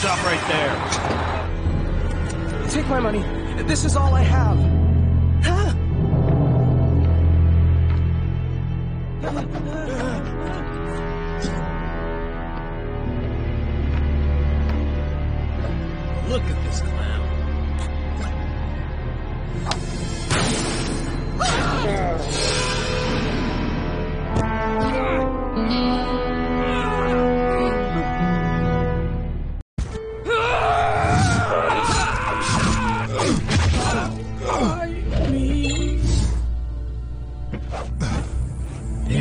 Stop right there. Take my money. This is all I have. Look at this clown. Who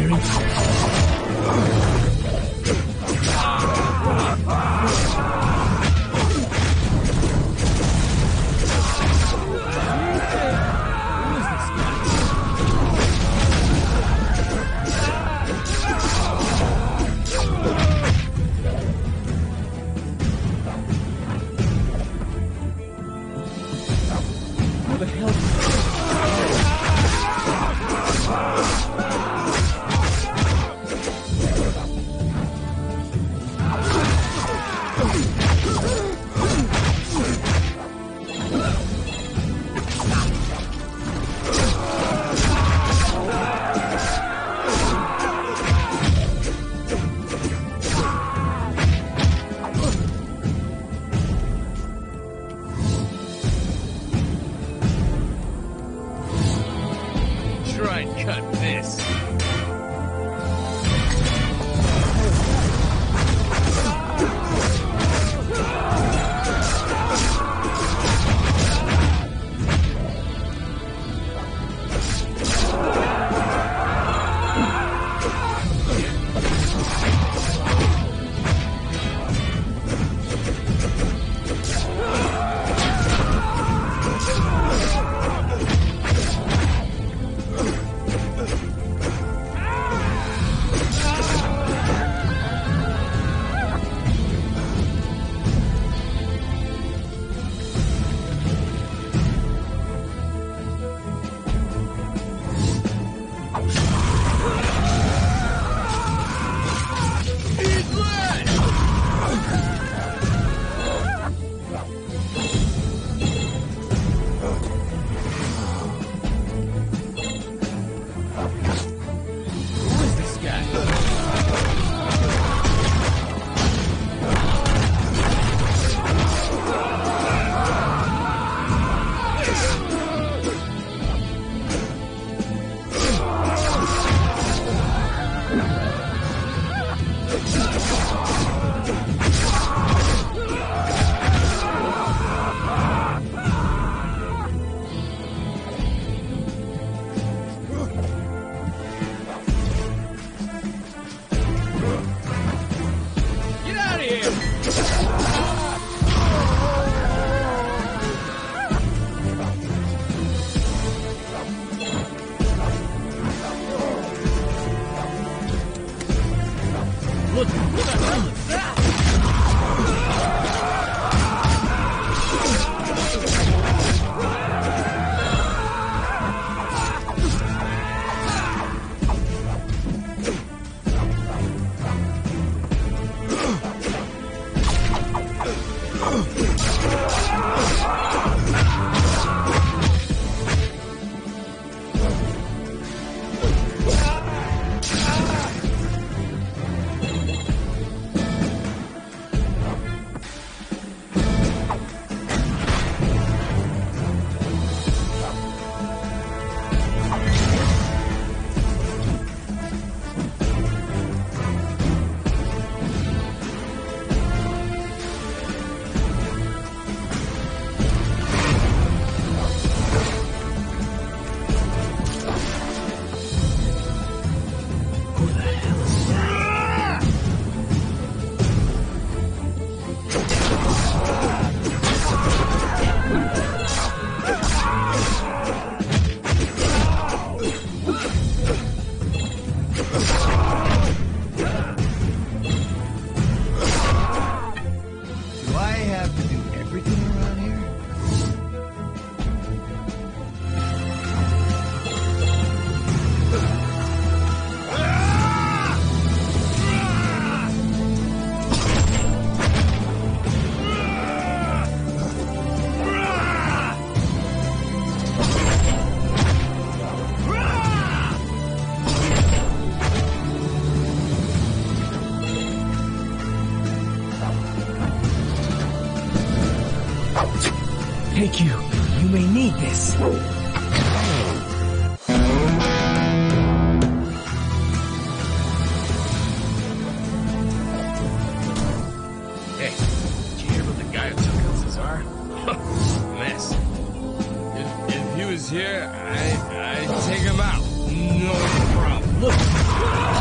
the hell? Take you. You may need this. Hey, did you hear about the guy who took out Cesar? Mess. If, if he was here, I, I'd take him out. No problem. Look.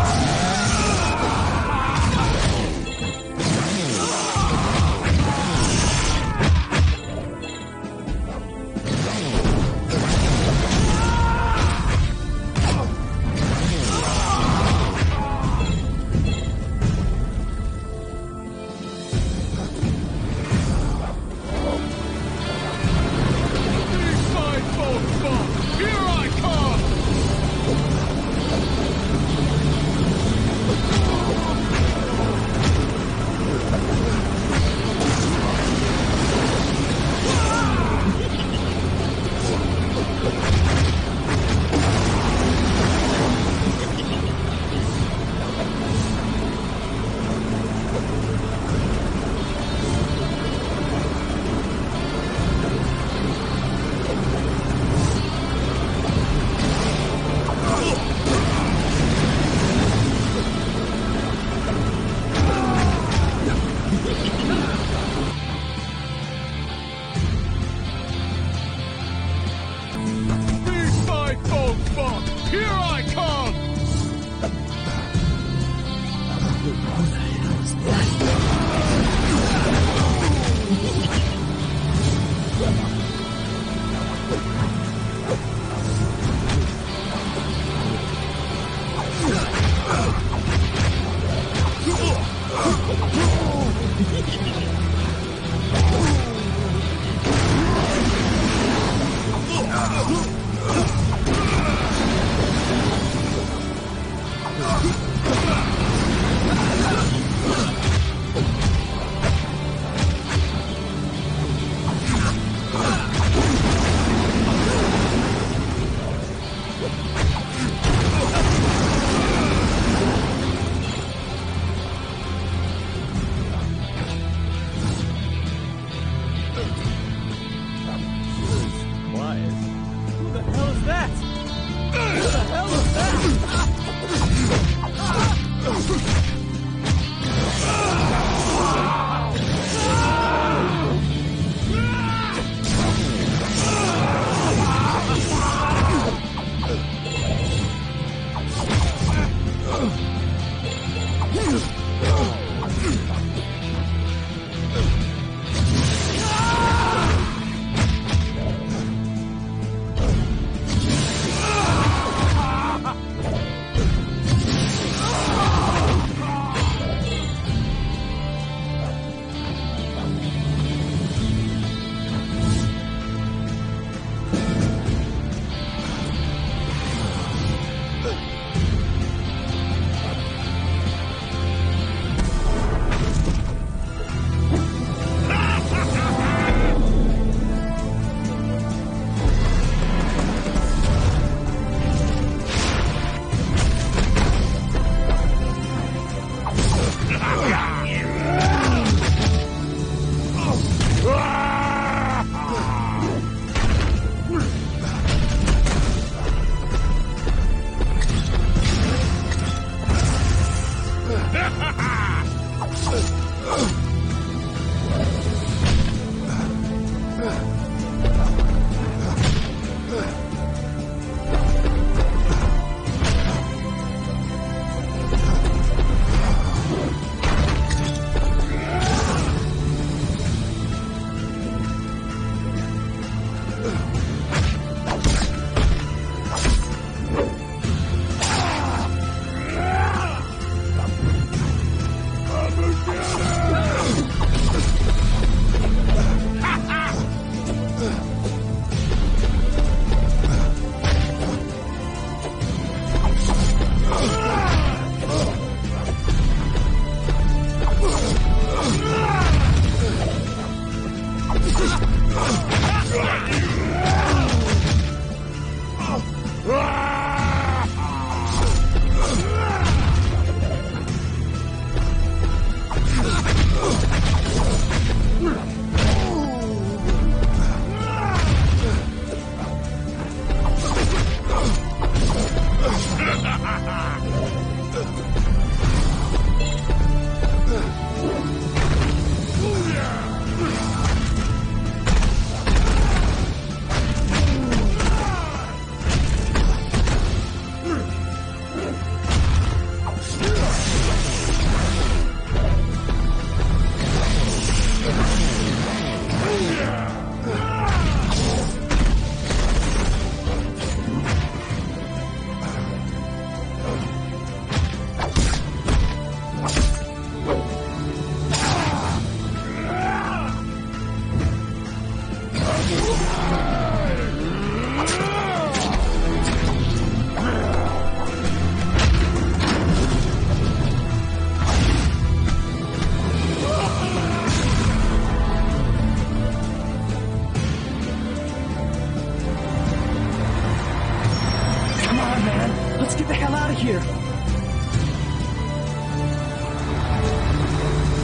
out of here.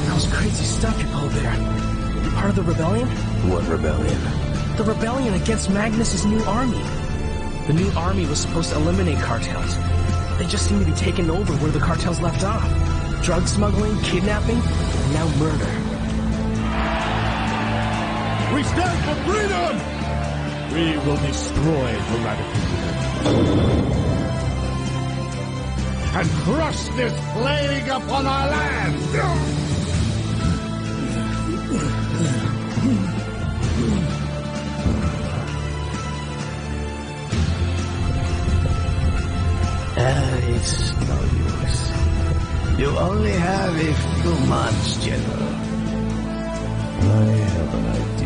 That was crazy stuff you pulled there. You're part of the rebellion? What rebellion? The rebellion against Magnus's new army. The new army was supposed to eliminate cartels. They just seem to be taking over where the cartels left off. Drug smuggling, kidnapping, and now murder. We stand for freedom! We will destroy the radicals and crush this plague upon our land! Uh, it's no use. You only have a few months, General. I have an idea.